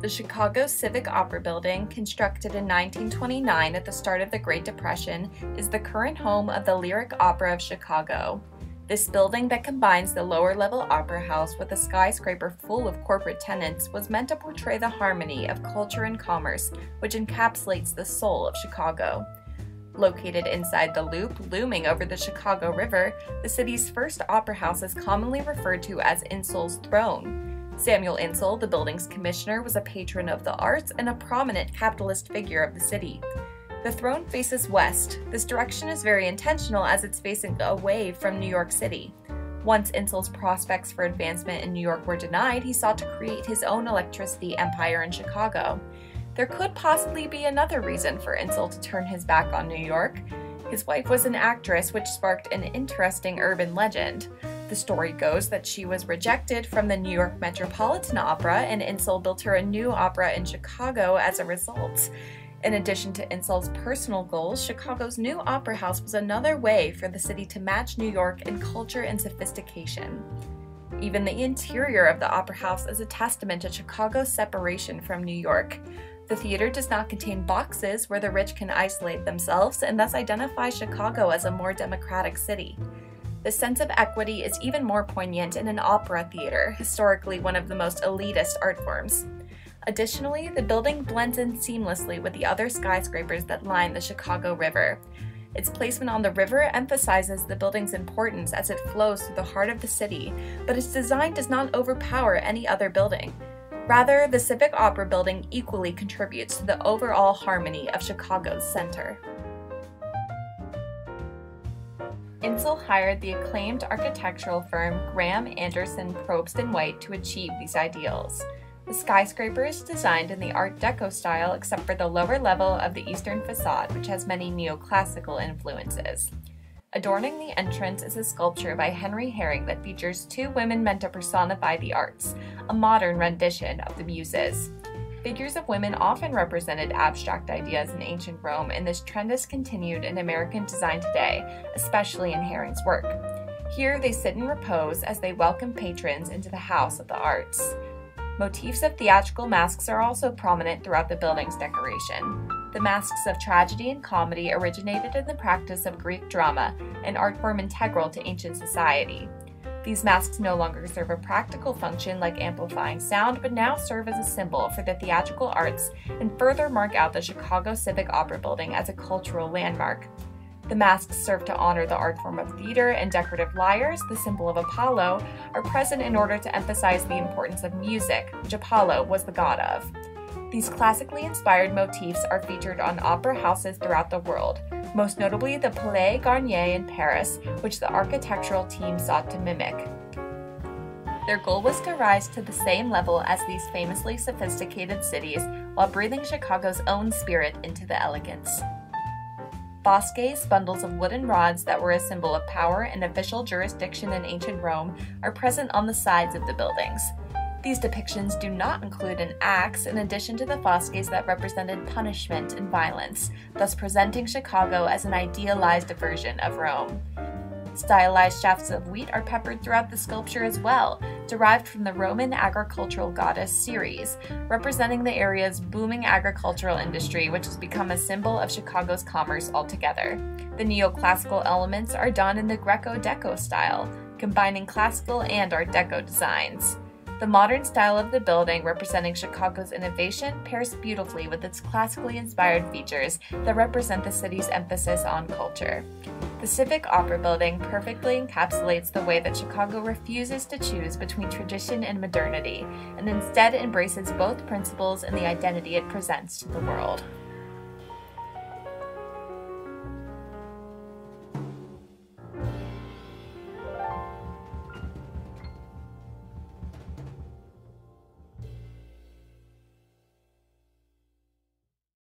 The Chicago Civic Opera Building, constructed in 1929 at the start of the Great Depression, is the current home of the Lyric Opera of Chicago. This building that combines the lower level opera house with a skyscraper full of corporate tenants was meant to portray the harmony of culture and commerce, which encapsulates the soul of Chicago. Located inside the Loop, looming over the Chicago River, the city's first opera house is commonly referred to as Insull's Throne. Samuel Insull, the building's commissioner, was a patron of the arts and a prominent capitalist figure of the city. The throne faces west. This direction is very intentional as it's facing away from New York City. Once Insull's prospects for advancement in New York were denied, he sought to create his own electricity empire in Chicago. There could possibly be another reason for Insull to turn his back on New York. His wife was an actress, which sparked an interesting urban legend. The story goes that she was rejected from the New York Metropolitan Opera, and Insull built her a new opera in Chicago as a result. In addition to Insull's personal goals, Chicago's new opera house was another way for the city to match New York in culture and sophistication. Even the interior of the opera house is a testament to Chicago's separation from New York. The theater does not contain boxes where the rich can isolate themselves and thus identify Chicago as a more democratic city. The sense of equity is even more poignant in an opera theater, historically one of the most elitist art forms. Additionally, the building blends in seamlessly with the other skyscrapers that line the Chicago River. Its placement on the river emphasizes the building's importance as it flows through the heart of the city, but its design does not overpower any other building. Rather, the Civic Opera Building equally contributes to the overall harmony of Chicago's center. Insull hired the acclaimed architectural firm Graham Anderson Probst and White to achieve these ideals. The skyscraper is designed in the Art Deco style except for the lower level of the eastern facade, which has many neoclassical influences. Adorning the entrance is a sculpture by Henry Hering that features two women meant to personify the arts, a modern rendition of the Muses. Figures of women often represented abstract ideas in ancient Rome, and this trend has continued in American design today, especially in Hering's work. Here, they sit in repose as they welcome patrons into the House of the Arts. Motifs of theatrical masks are also prominent throughout the building's decoration. The masks of tragedy and comedy originated in the practice of Greek drama, an art form integral to ancient society. These masks no longer serve a practical function like amplifying sound, but now serve as a symbol for the theatrical arts and further mark out the Chicago Civic Opera Building as a cultural landmark. The masks serve to honor the art form of theater, and decorative lyres, the symbol of Apollo, are present in order to emphasize the importance of music, which Apollo was the god of. These classically inspired motifs are featured on opera houses throughout the world, most notably the Palais Garnier in Paris, which the architectural team sought to mimic. Their goal was to rise to the same level as these famously sophisticated cities while breathing Chicago's own spirit into the elegance. Fasces, bundles of wooden rods that were a symbol of power and official jurisdiction in ancient Rome, are present on the sides of the buildings. These depictions do not include an axe in addition to the fasces that represented punishment and violence, thus presenting Chicago as an idealized version of Rome. Stylized shafts of wheat are peppered throughout the sculpture as well, derived from the Roman agricultural goddess Ceres, representing the area's booming agricultural industry, which has become a symbol of Chicago's commerce altogether. The neoclassical elements are done in the Greco Deco style, combining classical and Art Deco designs. The modern style of the building, representing Chicago's innovation, pairs beautifully with its classically inspired features that represent the city's emphasis on culture. The Civic Opera Building perfectly encapsulates the way that Chicago refuses to choose between tradition and modernity, and instead embraces both principles and the identity it presents to the world.